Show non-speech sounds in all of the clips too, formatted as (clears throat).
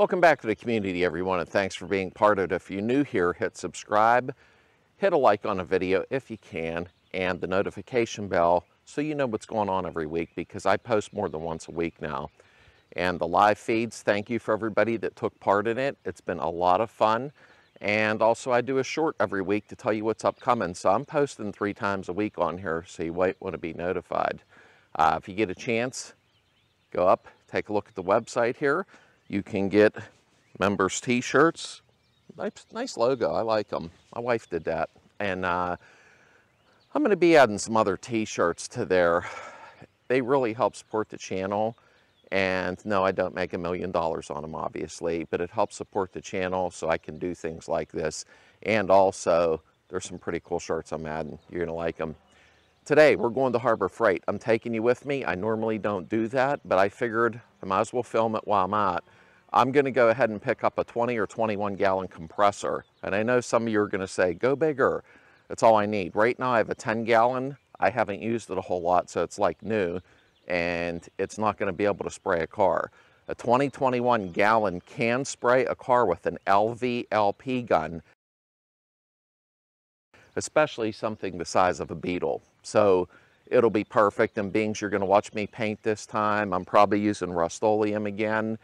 Welcome back to the community, everyone, and thanks for being part of it. If you're new here, hit subscribe, hit a like on a video if you can, and the notification bell so you know what's going on every week because I post more than once a week now. And the live feeds, thank you for everybody that took part in it. It's been a lot of fun. And also I do a short every week to tell you what's upcoming. So I'm posting three times a week on here, so you might want to be notified. Uh, if you get a chance, go up, take a look at the website here. You can get members t-shirts. Nice, nice logo, I like them. My wife did that. And uh, I'm gonna be adding some other t-shirts to there. They really help support the channel. And no, I don't make a million dollars on them, obviously, but it helps support the channel so I can do things like this. And also, there's some pretty cool shirts I'm adding. You're gonna like them. Today, we're going to Harbor Freight. I'm taking you with me. I normally don't do that, but I figured I might as well film it while I'm at. I'm gonna go ahead and pick up a 20 or 21 gallon compressor. And I know some of you are gonna say, go bigger. That's all I need. Right now I have a 10 gallon. I haven't used it a whole lot, so it's like new and it's not going to be able to spray a car. A 2021 gallon can spray a car with an LVLP gun, especially something the size of a Beetle. So it'll be perfect. And being you're going to watch me paint this time, I'm probably using Rust-Oleum again.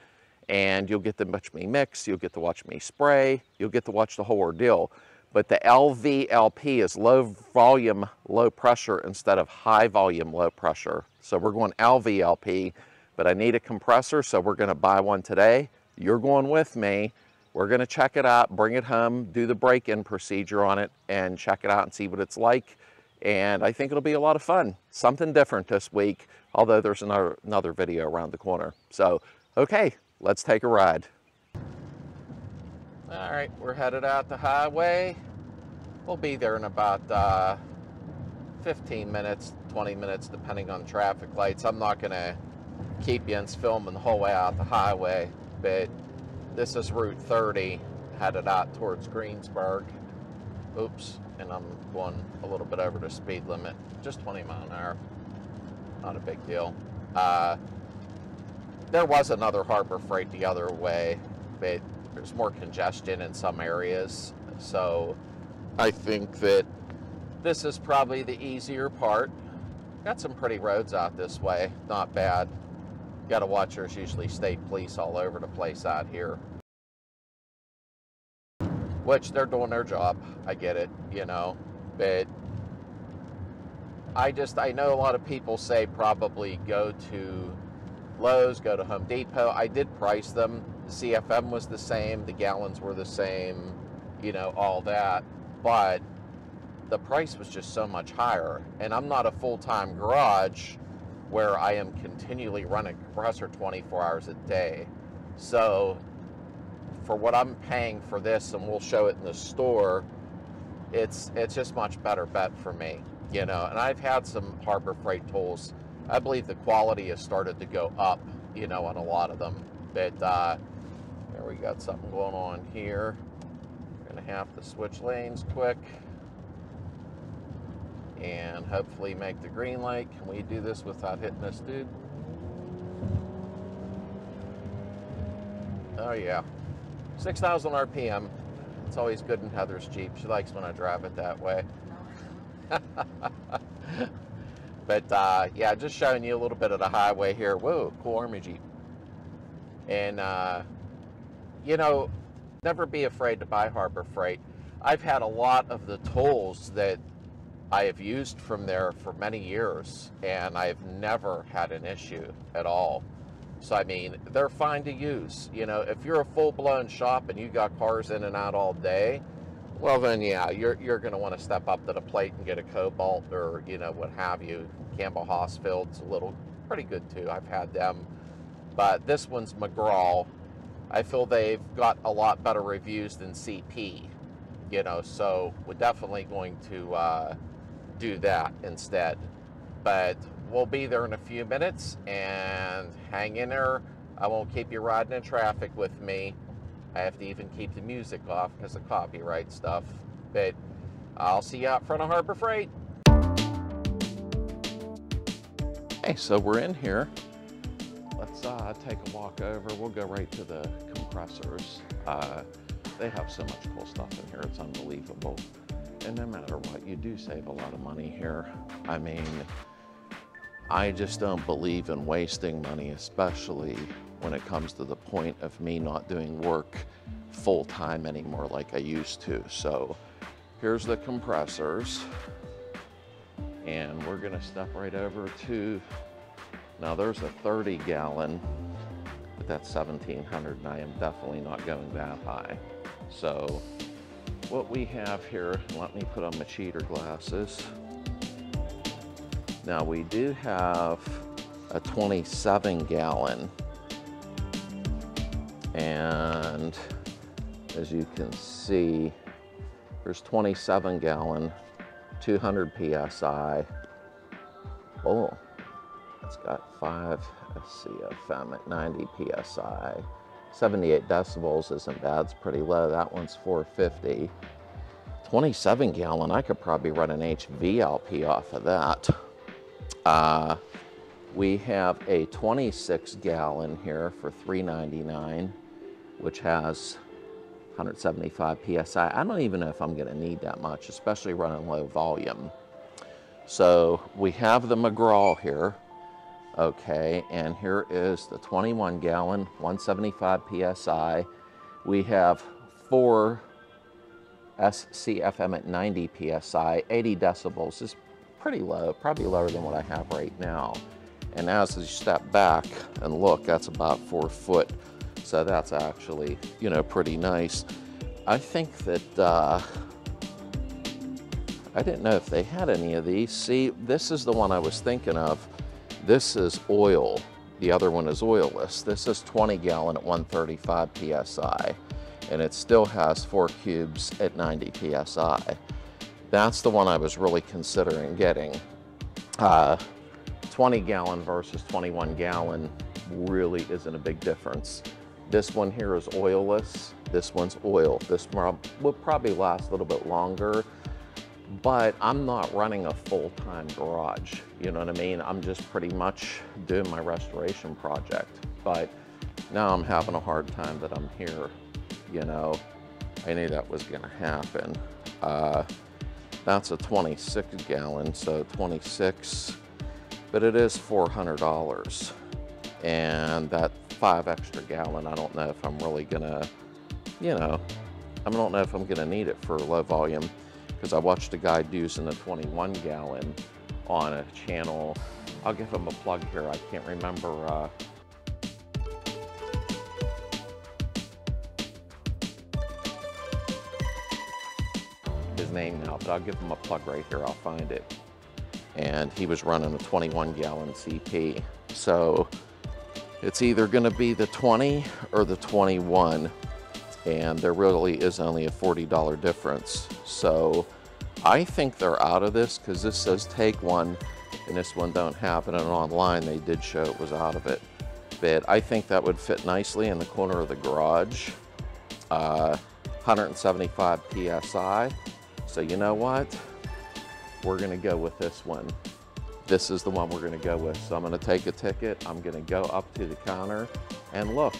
And you'll get to watch me mix, you'll get to watch me spray, you'll get to watch the whole ordeal but the LVLP is low volume, low pressure instead of high volume, low pressure. So we're going LVLP, but I need a compressor, so we're gonna buy one today. You're going with me. We're gonna check it out, bring it home, do the break-in procedure on it, and check it out and see what it's like. And I think it'll be a lot of fun. Something different this week, although there's another, another video around the corner. So, okay, let's take a ride. All right, we're headed out the highway. We'll be there in about uh, 15 minutes, 20 minutes, depending on traffic lights. I'm not gonna keep you and filming the whole way out the highway, but this is Route 30, headed out towards Greensburg. Oops, and I'm going a little bit over the speed limit, just 20 mile an hour. Not a big deal. Uh, there was another Harbor Freight the other way, but there's more congestion in some areas. So I think that this is probably the easier part. Got some pretty roads out this way, not bad. Got to watch, there's usually state police all over the place out here. Which they're doing their job, I get it, you know, but I just, I know a lot of people say probably go to Lowe's, go to Home Depot. I did price them the CFM was the same, the gallons were the same, you know, all that. But the price was just so much higher. And I'm not a full time garage where I am continually running compressor 24 hours a day. So for what I'm paying for this, and we'll show it in the store, it's it's just much better bet for me, you know. And I've had some Harbor Freight tools. I believe the quality has started to go up, you know, on a lot of them. But uh, there we got something going on here. Gonna have to switch lanes quick and hopefully make the green light. Can we do this without hitting this dude? Oh yeah, 6,000 RPM. It's always good in Heather's Jeep. She likes when I drive it that way. (laughs) but uh, yeah, just showing you a little bit of the highway here. Whoa, cool Army Jeep. And uh, you know, never be afraid to buy Harbor Freight. I've had a lot of the tools that I have used from there for many years, and I've never had an issue at all. So, I mean, they're fine to use. You know, if you're a full blown shop and you got cars in and out all day, well, then, yeah, you're, you're going to want to step up to the plate and get a Kobalt or, you know, what have you. Campbell Hausfeld's a little pretty good too. I've had them. But this one's McGraw, I feel they've got a lot better reviews than CP, you know, so we're definitely going to uh, do that instead. But we'll be there in a few minutes and hang in there. I won't keep you riding in traffic with me. I have to even keep the music off because of copyright stuff. But I'll see you out front of Harbor Freight. Hey, so we're in here let's uh, take a walk over. We'll go right to the compressors. Uh, they have so much cool stuff in here, it's unbelievable. And no matter what, you do save a lot of money here. I mean, I just don't believe in wasting money, especially when it comes to the point of me not doing work full time anymore like I used to. So here's the compressors. And we're gonna step right over to, now there's a 30 gallon, but that's 1700 and I am definitely not going that high. So what we have here, let me put on my cheater glasses. Now we do have a 27 gallon and as you can see, there's 27 gallon, 200 PSI. Oh, it's got five SCFM at 90 PSI. 78 decibels isn't bad, it's pretty low. That one's 450. 27 gallon, I could probably run an HVLP off of that. Uh, we have a 26 gallon here for 399 which has 175 PSI. I don't even know if I'm gonna need that much, especially running low volume. So we have the McGraw here, okay, and here is the 21 gallon, 175 PSI. We have four SCFM at 90 PSI, 80 decibels is pretty low, probably lower than what I have right now. And as you step back and look, that's about four foot so that's actually, you know, pretty nice. I think that, uh, I didn't know if they had any of these. See, this is the one I was thinking of. This is oil. The other one is oilless. This is 20 gallon at 135 PSI, and it still has four cubes at 90 PSI. That's the one I was really considering getting. Uh, 20 gallon versus 21 gallon really isn't a big difference. This one here is oilless. This one's oil. This will probably last a little bit longer, but I'm not running a full-time garage. You know what I mean? I'm just pretty much doing my restoration project. But now I'm having a hard time that I'm here, you know. I knew that was gonna happen. Uh, that's a 26 gallon, so 26, but it is $400. And that five extra gallon. I don't know if I'm really gonna, you know, I don't know if I'm gonna need it for low volume because I watched a guy using a 21 gallon on a channel. I'll give him a plug here. I can't remember uh, his name now, but I'll give him a plug right here. I'll find it. And he was running a 21 gallon CP. So it's either going to be the 20 or the 21 and there really is only a $40 difference. So I think they're out of this because this says take one and this one don't have it and online they did show it was out of it. But I think that would fit nicely in the corner of the garage. Uh, 175 PSI. So you know what? We're gonna go with this one this is the one we're gonna go with. So I'm gonna take a ticket, I'm gonna go up to the counter and look,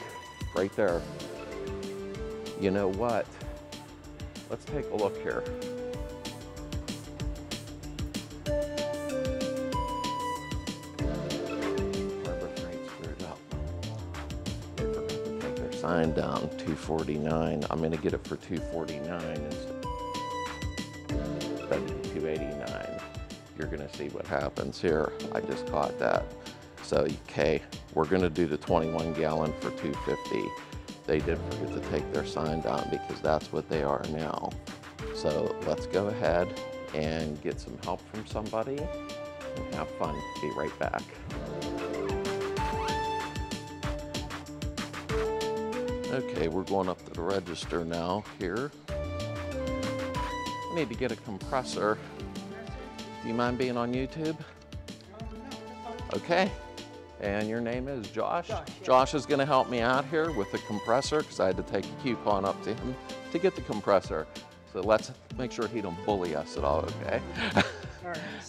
right there. You know what? Let's take a look here. sign down 249 i'm going to get it for 249 instead you're gonna see what happens here. I just caught that. So, okay, we're gonna do the 21 gallon for 250. They did forget to take their sign down because that's what they are now. So let's go ahead and get some help from somebody and have fun. Be right back. Okay, we're going up to the register now here. I need to get a compressor do you mind being on YouTube? Okay. And your name is Josh? Josh, yeah. Josh is going to help me out here with the compressor because I had to take a coupon up to him to get the compressor. So let's make sure he don't bully us at all, okay? (laughs)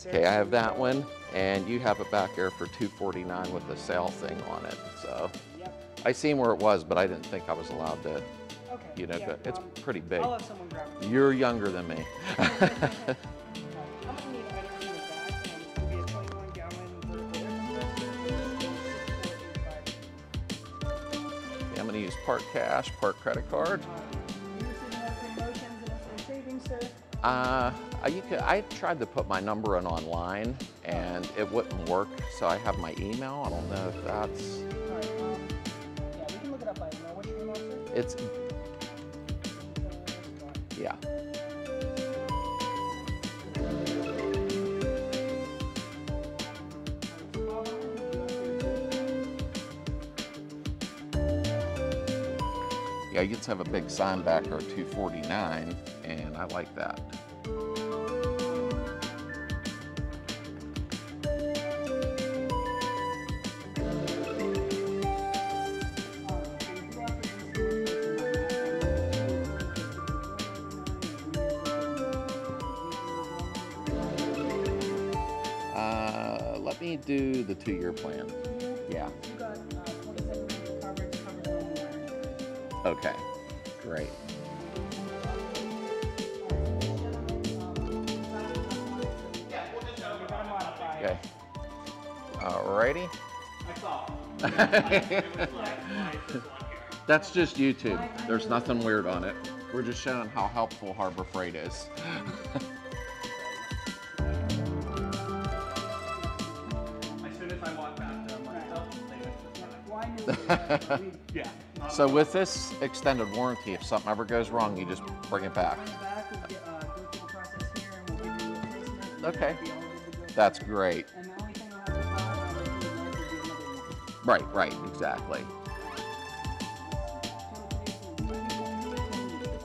okay, I have that one, and you have it back there for 249 with the sale thing on it. So, yep. I seen where it was, but I didn't think I was allowed to, Okay. you know, yeah, it's um, pretty big. I'll have someone grab it. You're younger than me. (laughs) (laughs) compressor. I'm gonna use part cash, part credit card. Uh, you receiving other promotions and necessary savings, sir? I- could, I tried to put my number in online and it wouldn't work, so I have my email. I don't know if that's, Alright, Yeah, you just have a big sign or 249, and I like that. Uh, let me do the two-year plan. Yeah. Okay. Great. You're gonna modify it. Okay. Alrighty. (laughs) That's just YouTube. There's nothing weird on it. We're just showing how helpful Harbor Freight is. (laughs) (laughs) Yeah. so with this extended warranty, if something ever goes wrong, you just bring it back. Bring it back, we'll get, uh, go through the process here, and we'll give you a replacement. Okay. Be all good to go. That's great. And the only thing I'll have to file on is the warranty will be another one. Right, right, exactly.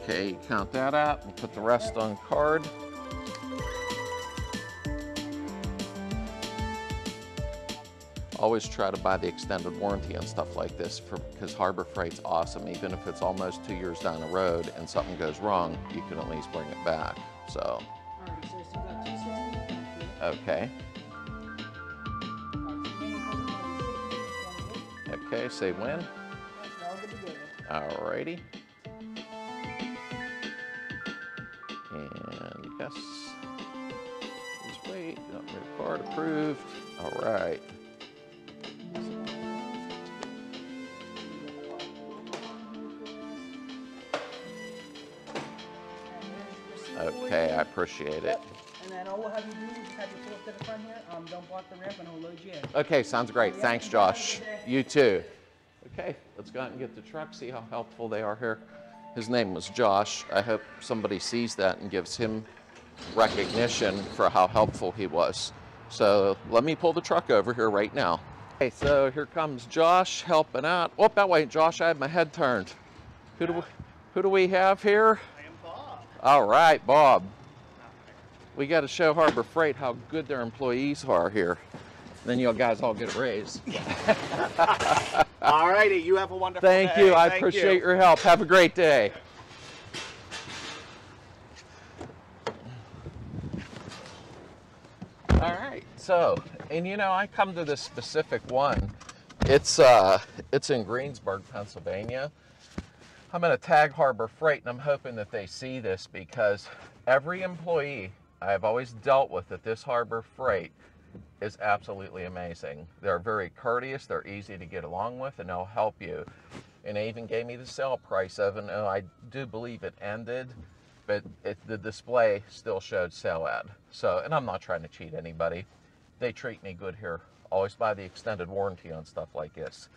Okay, count that out. We'll put the rest on card. Always try to buy the extended warranty on stuff like this because Harbor Freight's awesome. Even if it's almost two years down the road and something goes wrong, you can at least bring it back. So, Alrighty, so you got two sixty back here. okay. Alright, so main code is 26, Okay, say when. All good to go then. Alrighty. And yes. Just wait. Card approved. All right. I appreciate it. Yep. And then all we'll have you do is have you pull up to the front here. Um, don't block the ramp, and we'll load you in. Okay, sounds great. Yeah, Thanks, you got it. Josh. Have a good day. You too. Okay, let's go out and get the truck, see how helpful they are here. His name was Josh. I hope somebody sees that and gives him recognition for how helpful he was. So let me pull the truck over here right now. Okay, so here comes Josh helping out. Oh, that way, Josh, I had my head turned. Who do we, who do we have here? I am Bob. All right, Bob. We got to show Harbor Freight how good their employees are here. Then you guys all get a raise. All righty, you have a wonderful Thank day. you. I Thank appreciate you. your help. Have a great day. All right. So, and you know, I come to this specific one. It's uh, it's in Greensburg, Pennsylvania. I'm going to tag Harbor Freight, and I'm hoping that they see this because every employee I've always dealt with that this Harbor Freight is absolutely amazing. They're very courteous, they're easy to get along with, and they'll help you. And they even gave me the sale price of it. I do believe it ended, but it, the display still showed sale ad. So, and I'm not trying to cheat anybody. They treat me good here. Always buy the extended warranty on stuff like this.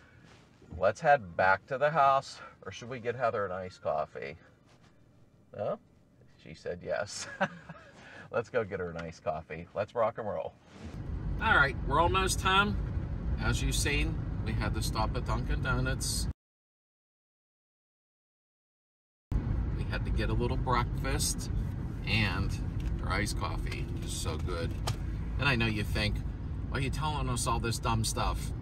Let's head back to the house, or should we get Heather an iced coffee? No? She said yes. (laughs) Let's go get her an iced coffee. Let's rock and roll. All right, we're almost home. As you've seen, we had to stop at Dunkin' Donuts. We had to get a little breakfast and her iced coffee is so good. And I know you think, why are you telling us all this dumb stuff?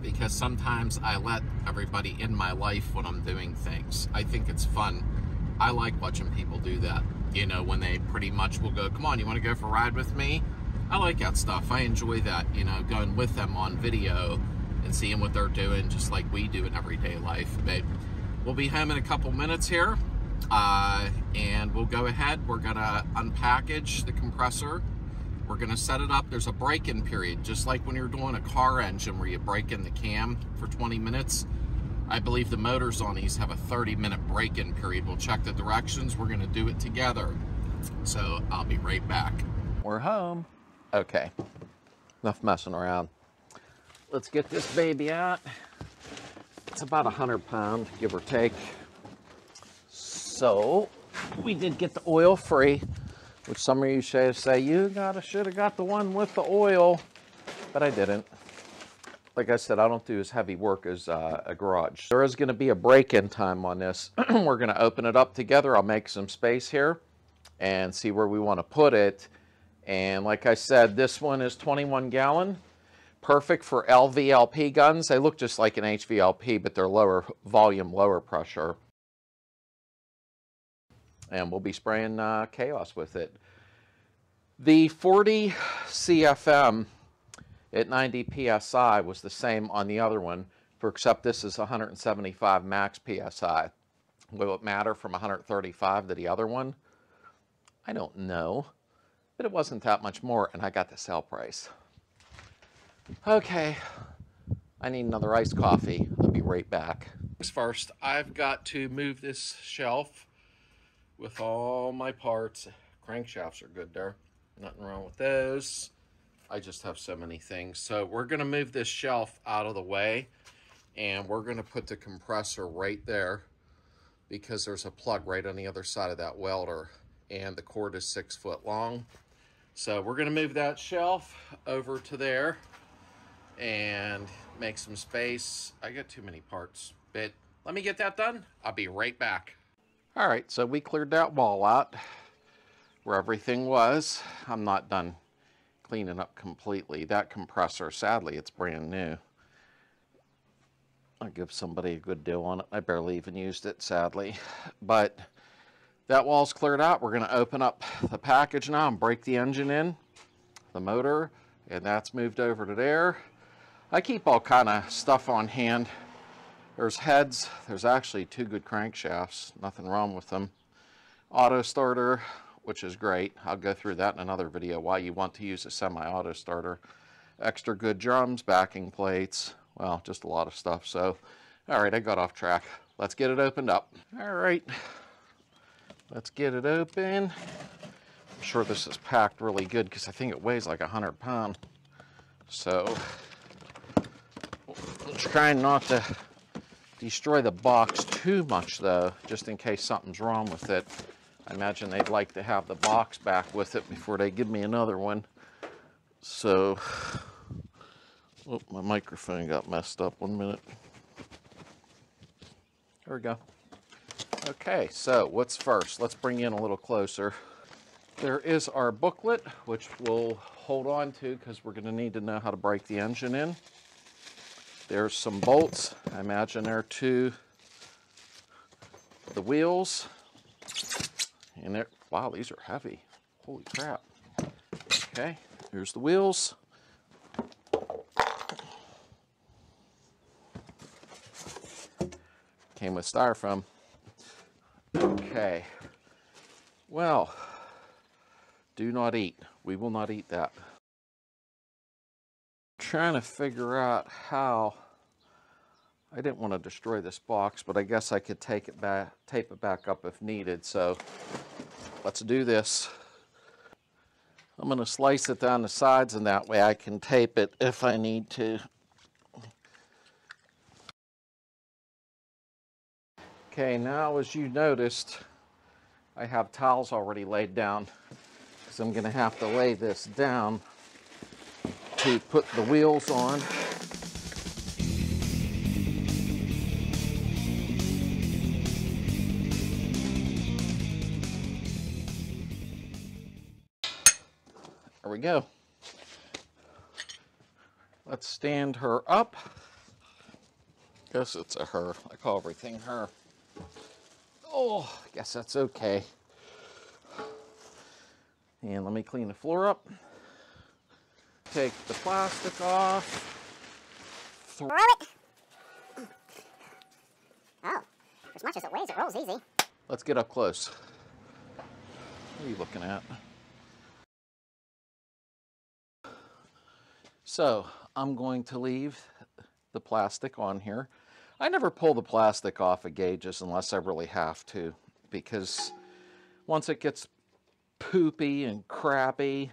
Because sometimes I let everybody in my life when I'm doing things. I think it's fun. I like watching people do that. You know, when they pretty much will go, come on, you want to go for a ride with me? I like that stuff. I enjoy that, you know, going with them on video and seeing what they're doing, just like we do in everyday life. But we'll be home in a couple minutes here, uh, and we'll go ahead. We're gonna unpackage the compressor. We're gonna set it up. There's a break-in period, just like when you're doing a car engine where you break in the cam for 20 minutes. I believe the motors on these have a 30 minute break-in period. We'll check the directions. We're gonna do it together. So I'll be right back. We're home. Okay, enough messing around. Let's get this baby out. It's about a hundred pound, give or take. So we did get the oil free, which some of you say, you gotta should have got the one with the oil, but I didn't. Like I said, I don't do as heavy work as uh, a garage. There is gonna be a break-in time on this. (clears throat) We're gonna open it up together. I'll make some space here and see where we wanna put it. And like I said, this one is 21 gallon. Perfect for LVLP guns. They look just like an HVLP, but they're lower volume, lower pressure. And we'll be spraying uh, Chaos with it. The 40 CFM at 90 PSI was the same on the other one, for except this is 175 max PSI. Will it matter from 135 to the other one? I don't know, but it wasn't that much more, and I got the sale price. Okay, I need another iced coffee. I'll be right back. First, I've got to move this shelf with all my parts. Crankshafts are good there. Nothing wrong with those. I just have so many things. So we're going to move this shelf out of the way and we're going to put the compressor right there because there's a plug right on the other side of that welder and the cord is six foot long. So we're going to move that shelf over to there and make some space. I got too many parts, but let me get that done. I'll be right back. All right, so we cleared that wall out where everything was. I'm not done cleaning up completely. That compressor, sadly, it's brand new. I'll give somebody a good deal on it. I barely even used it, sadly. (laughs) But that wall's cleared out. We're gonna open up the package now and break the engine in, the motor, and that's moved over to there. I keep all kind of stuff on hand. There's heads. There's actually two good crankshafts. Nothing wrong with them. Auto starter, which is great. I'll go through that in another video, why you want to use a semi-auto starter. Extra good drums, backing plates, well, just a lot of stuff. So, all right, I got off track. Let's get it opened up. All right, let's get it open. I'm sure this is packed really good because I think it weighs like a 100 pound. So, I'm trying not to destroy the box too much though, just in case something's wrong with it. I imagine they'd like to have the box back with it before they give me another one. So, oh, my microphone got messed up one minute. There we go. Okay, so what's first? Let's bring you in a little closer. There is our booklet, which we'll hold on to because we're going to need to know how to break the engine in. There's some bolts. I imagine there are two the wheels. And there, wow, these are heavy. Holy crap. Okay, here's the wheels. Came with styrofoam. Okay. Well, do not eat. We will not eat that trying to figure out how I didn't want to destroy this box, but I guess I could take it back, tape it back up if needed. So let's do this. I'm going to slice it down the sides and that way I can tape it if I need to. Okay, now as you noticed, I have towels already laid down because I'm going to have to lay this down to put the wheels on. We go. Let's stand her up. Guess it's a her. I call everything her. Oh, I guess that's okay. And let me clean the floor up take the plastic off, Throw it. Oh, as much as it weighs, it rolls easy. Let's get up close. What are you looking at? So I'm going to leave the plastic on here. I never pull the plastic off of gauges unless I really have to because once it gets poopy and crappy,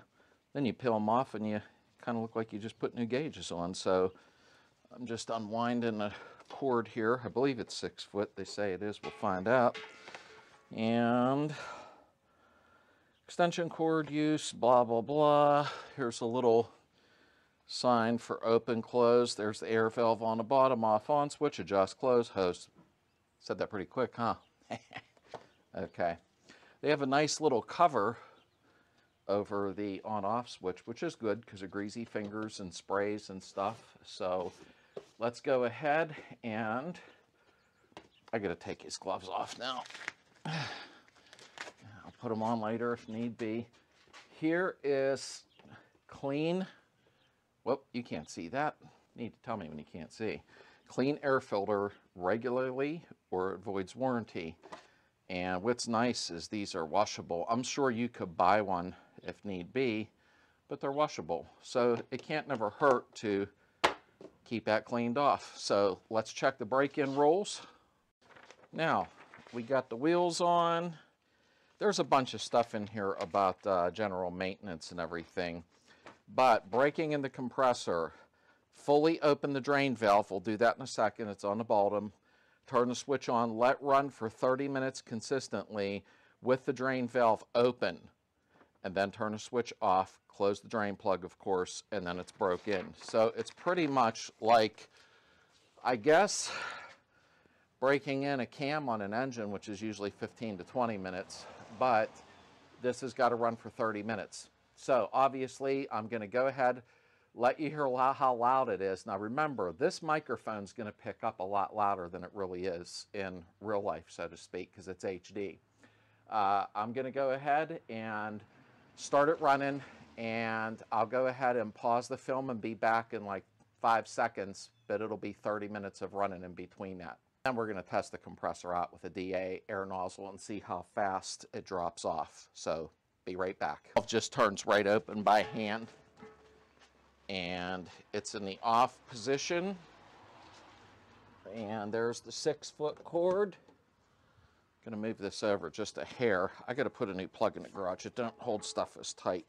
then you peel them off and you kind of look like you just put new gauges on. So I'm just unwinding a cord here. I believe it's six foot. They say it is. We'll find out. And extension cord use, blah, blah, blah. Here's a little sign for open, close. There's the air valve on the bottom, off, on, switch, adjust, close, hose. Said that pretty quick, huh? (laughs) okay. They have a nice little cover over the on-off switch, which is good because of greasy fingers and sprays and stuff. So let's go ahead and I got to take his gloves off now. (sighs) I'll put them on later if need be. Here is clean Whoop, you can't see that. You need to tell me when you can't see. Clean air filter regularly or it voids warranty. And what's nice is these are washable. I'm sure you could buy one if need be, but they're washable. So it can't never hurt to keep that cleaned off. So let's check the break-in rolls. Now, we got the wheels on. There's a bunch of stuff in here about uh, general maintenance and everything. But breaking in the compressor, fully open the drain valve. We'll do that in a second. It's on the bottom. Turn the switch on. Let run for 30 minutes consistently with the drain valve open. And then turn the switch off. Close the drain plug, of course, and then it's broke in. So it's pretty much like, I guess, breaking in a cam on an engine, which is usually 15 to 20 minutes, but this has got to run for 30 minutes. So obviously I'm going to go ahead, let you hear how loud it is. Now remember, this microphone is going to pick up a lot louder than it really is in real life, so to speak, because it's HD. Uh, I'm going to go ahead and start it running, and I'll go ahead and pause the film and be back in like five seconds, but it'll be 30 minutes of running in between that. And we're going to test the compressor out with a DA air nozzle and see how fast it drops off. So be right back. It just turns right open by hand. And it's in the off position. And there's the six foot cord. Gonna move this over just a hair. I gotta put a new plug in the garage. It don't hold stuff as tight.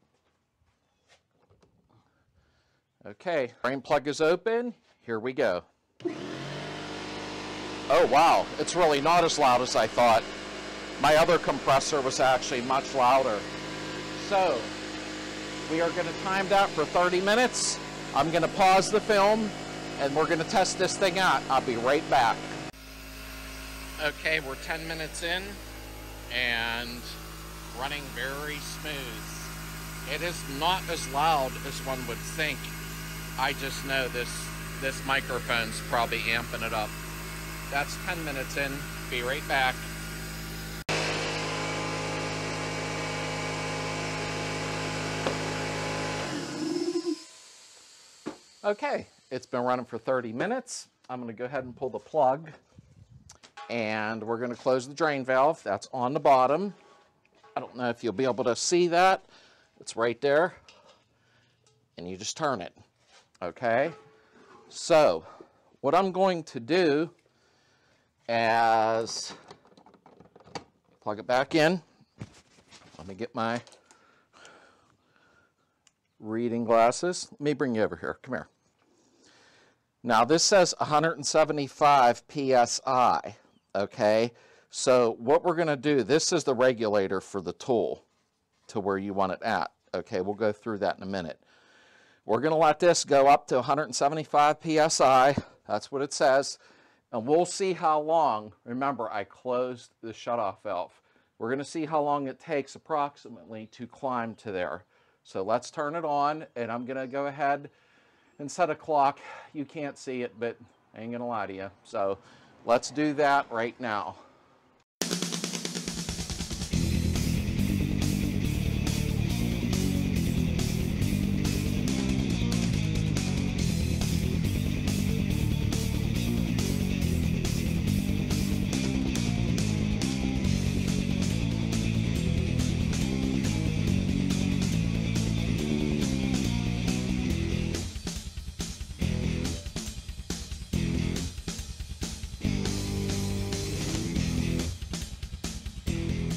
Okay, drain plug is open. Here we go. Oh wow, it's really not as loud as I thought. My other compressor was actually much louder. So we are going to time that for 30 minutes. I'm going to pause the film and we're going to test this thing out. I'll be right back. Okay, we're 10 minutes in and running very smooth. It is not as loud as one would think. I just know this this microphone's probably amping it up. That's 10 minutes in. Be right back. Okay, it's been running for 30 minutes. I'm gonna go ahead and pull the plug and we're gonna close the drain valve. That's on the bottom. I don't know if you'll be able to see that. It's right there. And you just turn it, okay? So, what I'm going to do is plug it back in. Let me get my reading glasses. Let me bring you over here. Come here. Now this says 175 psi, okay? So what we're going to do, this is the regulator for the tool to where you want it at. Okay, we'll go through that in a minute. We're going to let this go up to 175 psi. That's what it says. And we'll see how long. Remember, I closed the shutoff valve. We're going to see how long it takes approximately to climb to there. So let's turn it on and I'm gonna go ahead and set a clock. You can't see it, but I ain't gonna lie to you. So let's do that right now.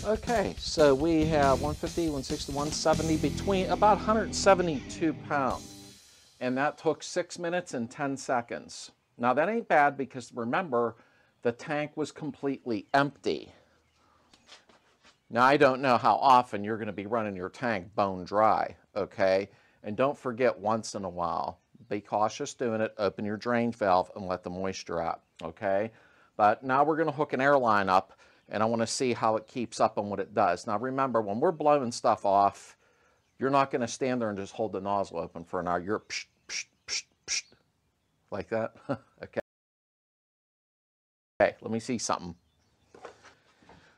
Okay, so we have 150, 160, 170, between about 172 pounds. And that took six minutes and 10 seconds. Now that ain't bad because remember, the tank was completely empty. Now I don't know how often you're gonna be running your tank bone dry, okay? And don't forget once in a while, be cautious doing it, open your drain valve and let the moisture out, okay? But now we're gonna hook an airline up and I wanna see how it keeps up and what it does. Now remember, when we're blowing stuff off, you're not gonna stand there and just hold the nozzle open for an hour. You're psh, psh, psh, like that, (laughs) okay? Okay, let me see something.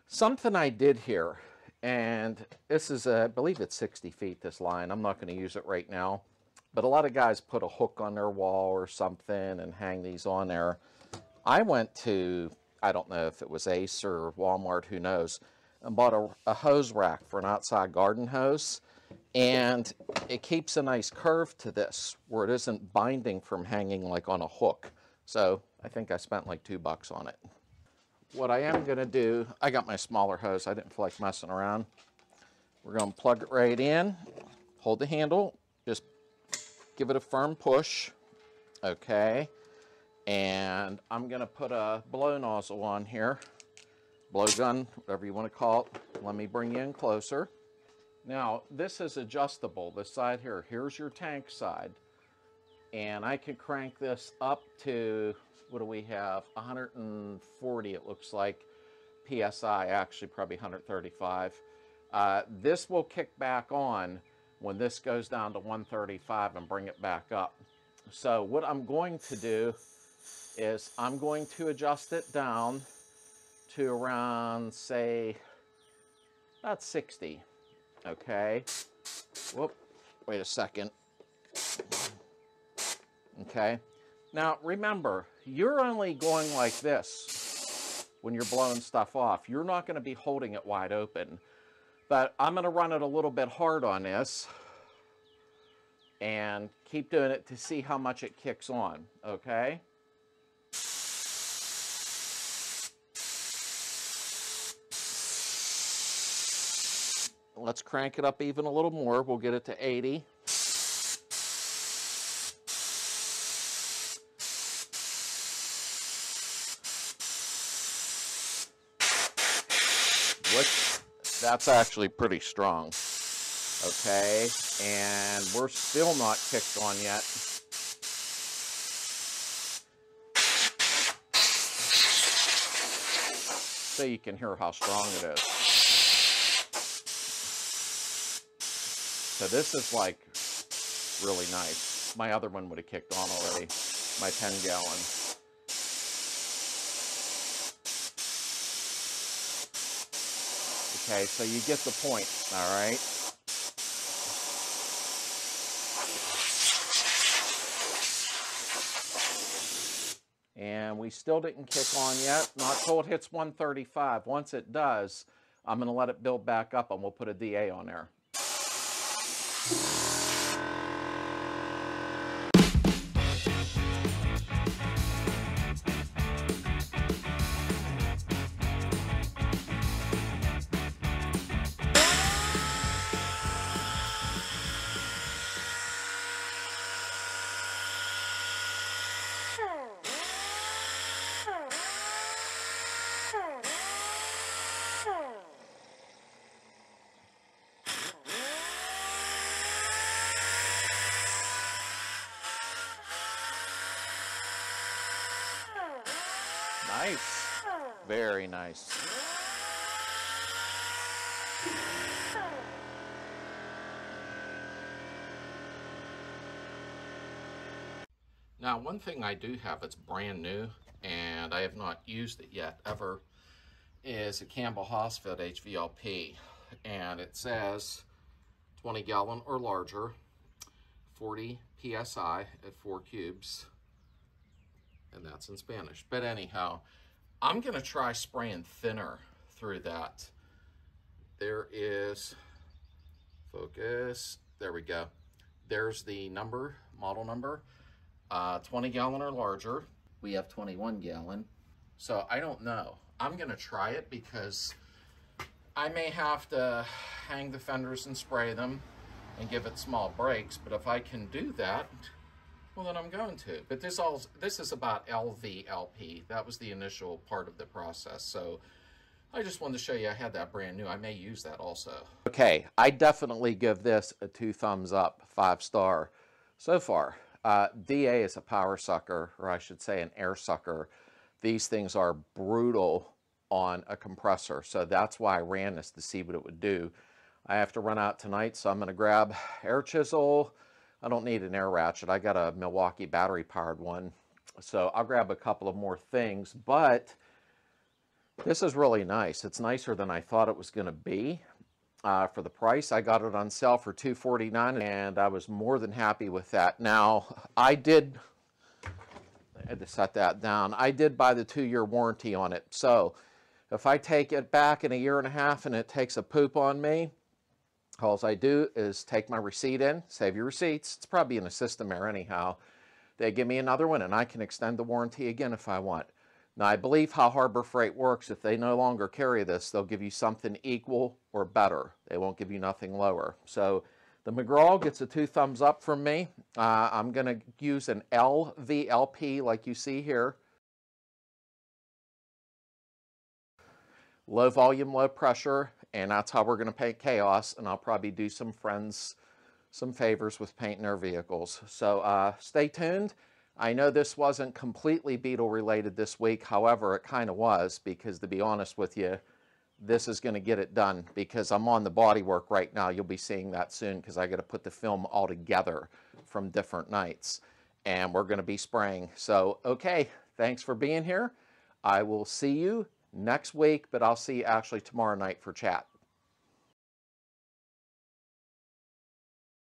Something I did here, and this is, a, I believe it's 60 feet, this line. I'm not gonna use it right now. But a lot of guys put a hook on their wall or something and hang these on there. I went to, I don't know if it was Ace or Walmart, who knows, and bought a, a hose rack for an outside garden hose. And it keeps a nice curve to this where it isn't binding from hanging like on a hook. So I think I spent like two bucks on it. What I am gonna do, I got my smaller hose. I didn't feel like messing around. We're gonna plug it right in, hold the handle, just give it a firm push, okay? And I'm gonna put a blow nozzle on here, blow gun, whatever you wanna call it. Let me bring you in closer. Now, this is adjustable, this side here. Here's your tank side. And I can crank this up to, what do we have? 140, it looks like, PSI, actually probably 135. Uh, this will kick back on when this goes down to 135 and bring it back up. So what I'm going to do is I'm going to adjust it down to around, say, about 60, okay? Whoop, wait a second. Okay, now remember, you're only going like this when you're blowing stuff off. You're not gonna be holding it wide open. But I'm gonna run it a little bit hard on this and keep doing it to see how much it kicks on, okay? Let's crank it up even a little more. We'll get it to 80. Which, that's actually pretty strong. Okay, and we're still not kicked on yet. So you can hear how strong it is. So this is like really nice. My other one would have kicked on already, my 10 gallon. Okay, so you get the point, all right? And we still didn't kick on yet, not till it hits 135. Once it does, I'm gonna let it build back up and we'll put a DA on there. Nice. Very nice. Now, one thing I do have that's brand new, and I have not used it yet ever, is a Campbell Hausfeld HVLP. And it says 20 gallon or larger, 40 PSI at four cubes and that's in Spanish. But anyhow, I'm gonna try spraying thinner through that. There is, focus, there we go. There's the number, model number, uh, 20 gallon or larger. We have 21 gallon. So I don't know. I'm gonna try it because I may have to hang the fenders and spray them and give it small breaks, but if I can do that, well then I'm going to. But this all this is about LVLP. That was the initial part of the process. So I just wanted to show you I had that brand new. I may use that also. Okay, I definitely give this a two thumbs up, five star so far. Uh, DA is a power sucker, or I should say an air sucker. These things are brutal on a compressor. So that's why I ran this to see what it would do. I have to run out tonight, so I'm going to grab air chisel. I don't need an air ratchet. I got a Milwaukee battery powered one. So I'll grab a couple of more things, but this is really nice. It's nicer than I thought it was going to be. Uh, for the price, I got it on sale for 249 and I was more than happy with that. Now, I did, I had to set that down. I did buy the two-year warranty on it. So if I take it back in a year and a half and it takes a poop on me, all I do is take my receipt in, save your receipts. It's probably in a system error anyhow. They give me another one and I can extend the warranty again if I want. Now, I believe how Harbor Freight works, if they no longer carry this, they'll give you something equal or better. They won't give you nothing lower. So the McGraw gets a two thumbs up from me. Uh, I'm going to use an LVLP like you see here. Low volume, low pressure, and that's how we're going to paint Chaos, and I'll probably do some friends some favors with painting their vehicles. So uh, stay tuned. I know this wasn't completely Beetle related this week. However, it kind of was because to be honest with you, this is going to get it done because I'm on the bodywork right now. You'll be seeing that soon because I got to put the film all together from different nights and we're going to be spraying. So, okay, thanks for being here. I will see you next week, but I'll see you actually tomorrow night for chat.